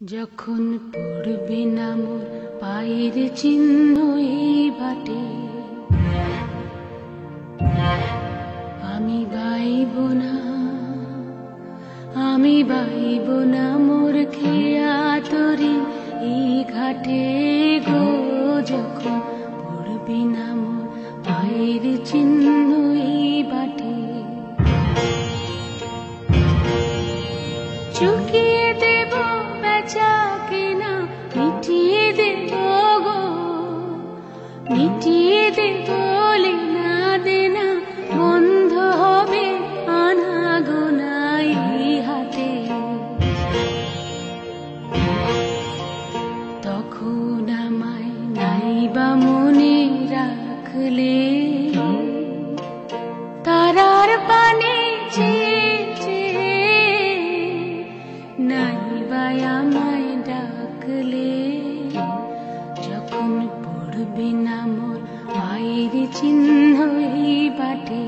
যখন পড়বে না মোর পায়ের চিহ্ন এই বাটে। আমি বাইব না, আমি বাইব না মোর খেয়া তরি। এই ঘাটে গো যখন পড়বে না মোর পায়ের চিহ্ন এই বাটে। চুকিয়ে মিটিয়ে দেব লেনা দেনা বন্ধ হবে আনা গোনা হাতে। তখন আমায় নাইবা মনে রাখলে। তারার পানে চেয়ে নাইবাই আমায় ডাকলে। যখন পড়বে না মোর এই বাটে।